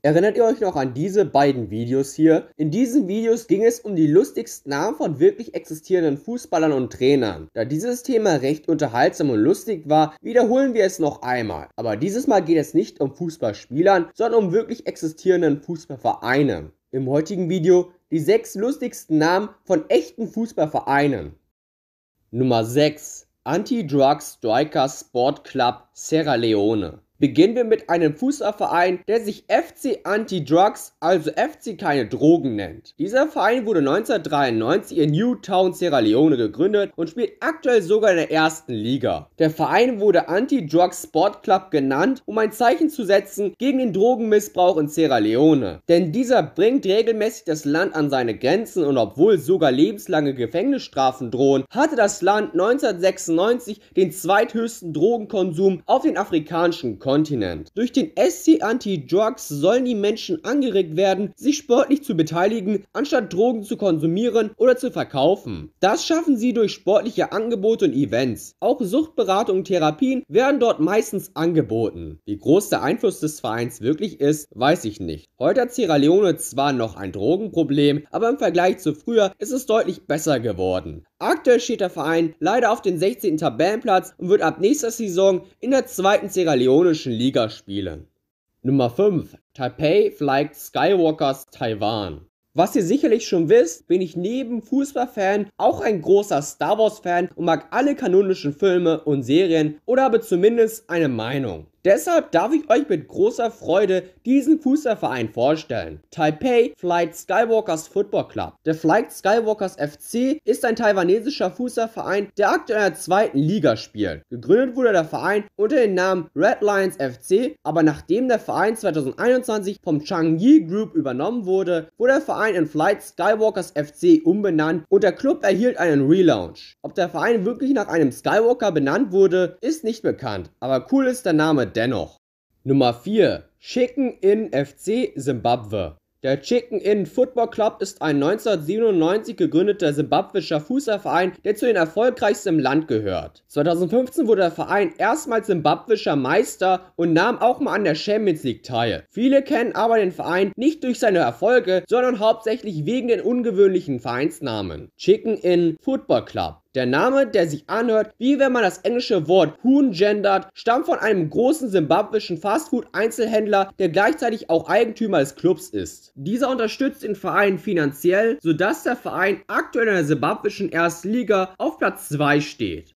Erinnert ihr euch noch an diese beiden Videos hier? In diesen Videos ging es um die lustigsten Namen von wirklich existierenden Fußballern und Trainern. Da dieses Thema recht unterhaltsam und lustig war, wiederholen wir es noch einmal. Aber dieses Mal geht es nicht um Fußballspielern, sondern um wirklich existierenden Fußballvereinen. Im heutigen Video die sechs lustigsten Namen von echten Fußballvereinen. Nummer 6 Anti-Drug Striker Sport Club Sierra Leone Beginnen wir mit einem Fußballverein, der sich FC Anti-Drugs, also FC keine Drogen nennt. Dieser Verein wurde 1993 in Newtown, Sierra Leone gegründet und spielt aktuell sogar in der ersten Liga. Der Verein wurde Anti-Drugs Sport Club genannt, um ein Zeichen zu setzen gegen den Drogenmissbrauch in Sierra Leone. Denn dieser bringt regelmäßig das Land an seine Grenzen und obwohl sogar lebenslange Gefängnisstrafen drohen, hatte das Land 1996 den zweithöchsten Drogenkonsum auf den afrikanischen Kontinent. Kontinent. Durch den SC Anti-Drugs sollen die Menschen angeregt werden, sich sportlich zu beteiligen, anstatt Drogen zu konsumieren oder zu verkaufen. Das schaffen sie durch sportliche Angebote und Events. Auch Suchtberatung und Therapien werden dort meistens angeboten. Wie groß der Einfluss des Vereins wirklich ist, weiß ich nicht. Heute hat Sierra Leone zwar noch ein Drogenproblem, aber im Vergleich zu früher ist es deutlich besser geworden. Aktuell steht der Verein leider auf dem 16. Tabellenplatz und wird ab nächster Saison in der zweiten Sierra Leonischen Liga spielen. Nummer 5. Taipei Flight Skywalkers Taiwan. Was ihr sicherlich schon wisst, bin ich neben Fußballfan auch ein großer Star Wars Fan und mag alle kanonischen Filme und Serien oder habe zumindest eine Meinung. Deshalb darf ich euch mit großer Freude diesen Fußballverein vorstellen. Taipei Flight Skywalkers Football Club. Der Flight Skywalkers FC ist ein taiwanesischer Fußballverein, der aktuell in der zweiten Liga spielt. Gegründet wurde der Verein unter dem Namen Red Lions FC, aber nachdem der Verein 2021 vom Changyi Group übernommen wurde, wurde der Verein in Flight Skywalkers FC umbenannt und der Club erhielt einen Relaunch. Ob der Verein wirklich nach einem Skywalker benannt wurde, ist nicht bekannt, aber cool ist der Name dennoch. Nummer 4. Chicken in FC Zimbabwe. Der Chicken Inn Football Club ist ein 1997 gegründeter simbabwischer Fußballverein, der zu den erfolgreichsten im Land gehört. 2015 wurde der Verein erstmals simbabwischer Meister und nahm auch mal an der Champions League teil. Viele kennen aber den Verein nicht durch seine Erfolge, sondern hauptsächlich wegen den ungewöhnlichen Vereinsnamen. Chicken Inn Football Club. Der Name, der sich anhört, wie wenn man das englische Wort Huhn gendert, stammt von einem großen simbabwischen Fastfood-Einzelhändler, der gleichzeitig auch Eigentümer des Clubs ist. Dieser unterstützt den Verein finanziell, sodass der Verein aktuell in der simbabwischen ersten Liga auf Platz 2 steht.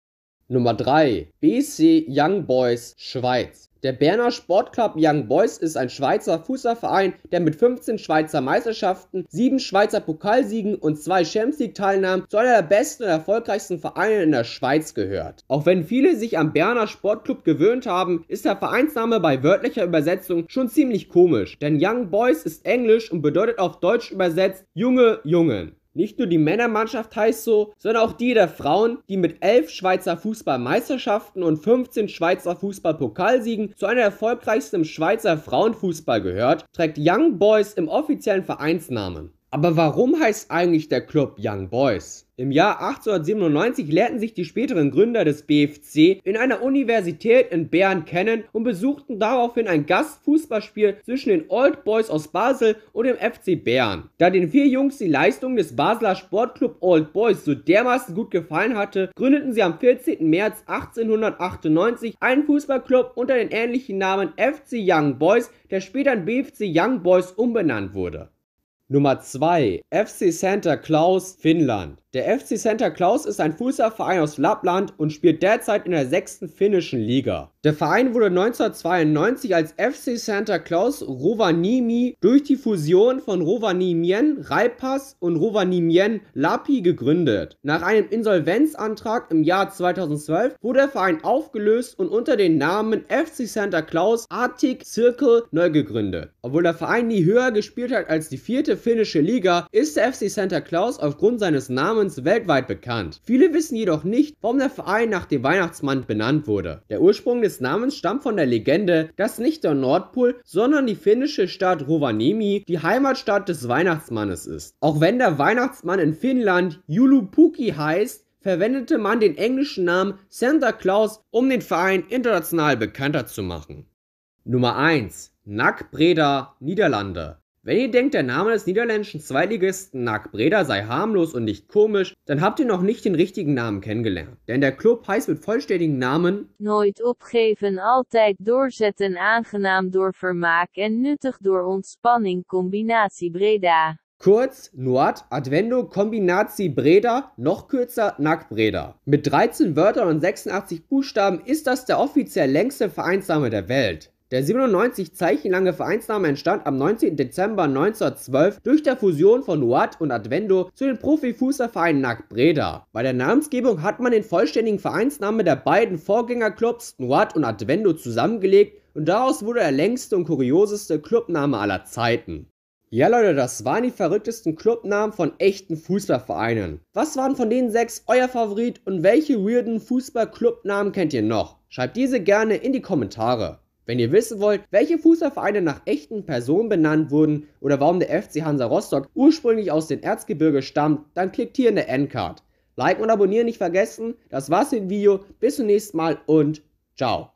Nummer 3. BC Young Boys Schweiz. Der Berner Sportclub Young Boys ist ein Schweizer Fußballverein, der mit 15 Schweizer Meisterschaften, 7 Schweizer Pokalsiegen und 2 Champions League Teilnahmen zu einer der besten und erfolgreichsten Vereine in der Schweiz gehört. Auch wenn viele sich am Berner Sportclub gewöhnt haben, ist der Vereinsname bei wörtlicher Übersetzung schon ziemlich komisch, denn Young Boys ist englisch und bedeutet auf Deutsch übersetzt junge Jungen. Nicht nur die Männermannschaft heißt so, sondern auch die der Frauen, die mit 11 Schweizer Fußballmeisterschaften und 15 Schweizer Fußballpokalsiegen zu einer erfolgreichsten im Schweizer Frauenfußball gehört, trägt Young Boys im offiziellen Vereinsnamen. Aber warum heißt eigentlich der Club Young Boys? Im Jahr 1897 lernten sich die späteren Gründer des BFC in einer Universität in Bern kennen und besuchten daraufhin ein Gastfußballspiel zwischen den Old Boys aus Basel und dem FC Bern. Da den vier Jungs die Leistung des Basler Sportclub Old Boys so dermaßen gut gefallen hatte, gründeten sie am 14. März 1898 einen Fußballclub unter den ähnlichen Namen FC Young Boys, der später in BFC Young Boys umbenannt wurde. Nummer 2. FC Santa Claus, Finnland. Der FC Santa Claus ist ein Fußballverein aus Lappland und spielt derzeit in der sechsten finnischen Liga. Der Verein wurde 1992 als FC Santa Claus Rovaniemi durch die Fusion von Rovaniemien Raipas und Rovaniemien Lapi gegründet. Nach einem Insolvenzantrag im Jahr 2012 wurde der Verein aufgelöst und unter dem Namen FC Santa Claus Arctic Circle neu gegründet. Obwohl der Verein nie höher gespielt hat als die vierte finnische Liga, ist der FC Santa Claus aufgrund seines Namens weltweit bekannt. Viele wissen jedoch nicht, warum der Verein nach dem Weihnachtsmann benannt wurde. Der Ursprung des Namens stammt von der Legende, dass nicht der Nordpol, sondern die finnische Stadt Rovaniemi die Heimatstadt des Weihnachtsmannes ist. Auch wenn der Weihnachtsmann in Finnland Julupuki heißt, verwendete man den englischen Namen Santa Claus, um den Verein international bekannter zu machen. Nummer 1 NAC Breda, Niederlande. Wenn ihr denkt, der Name des niederländischen Zweitligisten NAC Breda sei harmlos und nicht komisch, dann habt ihr noch nicht den richtigen Namen kennengelernt. Denn der Club heißt mit vollständigen Namen Nooit opgeven, altijd doorzetten, aangenaam door vermaak en nuttig door ontspanning, combinatie Breda. Kurz Nuat Advendo Kombinatie Breda, noch kürzer NAC Breda. Mit 13 Wörtern und 86 Buchstaben ist das der offiziell längste Vereinsname der Welt. Der 97 Zeichen lange Vereinsname entstand am 19. Dezember 1912 durch der Fusion von Nuat und Advendo zu den Profifußballvereinen NAC Breda. Bei der Namensgebung hat man den vollständigen Vereinsnamen der beiden Vorgängerclubs Nuat und Advendo zusammengelegt und daraus wurde der längste und kurioseste Clubname aller Zeiten. Ja Leute, das waren die verrücktesten Clubnamen von echten Fußballvereinen. Was waren von den sechs euer Favorit und welche weirden Fußballclubnamen kennt ihr noch? Schreibt diese gerne in die Kommentare. Wenn ihr wissen wollt, welche Fußballvereine nach echten Personen benannt wurden oder warum der FC Hansa Rostock ursprünglich aus den Erzgebirge stammt, dann klickt hier in der Endcard. Like und abonnieren nicht vergessen. Das war's mit dem Video. Bis zum nächsten Mal und ciao.